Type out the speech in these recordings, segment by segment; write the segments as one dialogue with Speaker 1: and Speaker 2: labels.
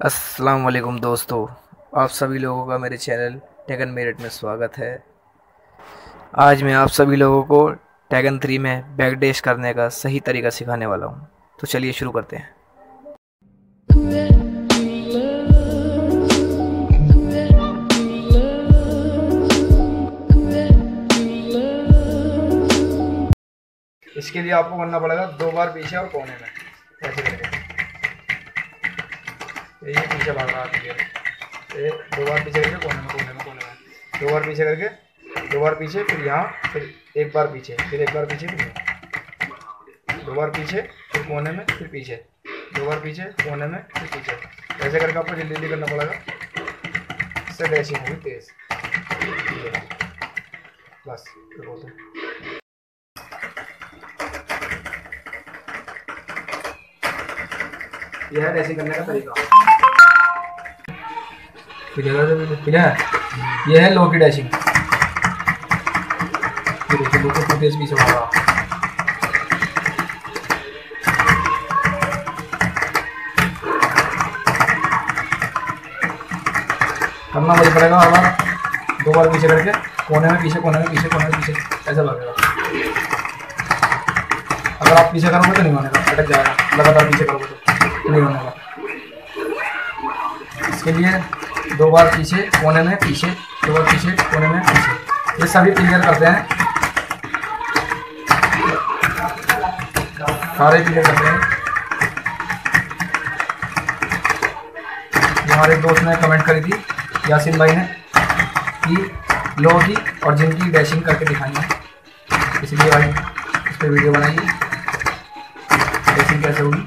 Speaker 1: अस्सलाम वालेकुम दोस्तों, आप सभी लोगों का मेरे चैनल टैगन मेरिट में स्वागत है। आज मैं आप सभी लोगों को टैगन थ्री में बैक डैश करने का सही तरीका सिखाने वाला हूँ। तो चलिए शुरू करते हैं। इसके लिए आपको करना पड़ेगा दो बार पीछे और कोने में। ऐसे करके। ये पीछे भाग रहा है ये दो बार पीछे करके कोने में कोने में कोने में। दो बार पीछे करके, दो बार पीछे, फिर यहाँ, फिर एक बार पीछे, फिर एक बार पीछे, फिर दो बार पीछे, फिर कोने में, फिर पीछे। दो बार पीछे, कोने में, फिर पीछे। ऐसे करके आपको जल्दी जल्दी करना पड़ेगा। इससे डैशिंग होगी, तेज। बस फिर बोलते यह है डैशिंग करने का तरीका। क्लियर यह है लो की डैशिंग ये लो को फुटेज पीछे मारा करना मुझे पड़ेगा बार दो बार पीछे करके कोने में पीछे कोने में पीछे कोने में पीछे ऐसा लगेगा अगर आप पीछे करोगे तो नहीं बनेगा अटक जाएगा लगातार पीछे करोगे तो नहीं बनेगा इसके लिए दो बार पीछे, कोने में, पीछे, दो बार पीछे, कोने में, पीछे। ये सभी क्लियर करते हैं। सारे क्लियर करते हैं। हमारे दोस्त ने कमेंट करी थी, यासिन भाई ने, कि लो की और जिनकी डैशिंग करके दिखाई है। इसलिए भाई, इस पर वीडियो बनाइए। डैशिंग कैसे होगी?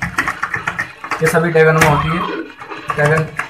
Speaker 1: ये सभी टैगन में होती है। टैगन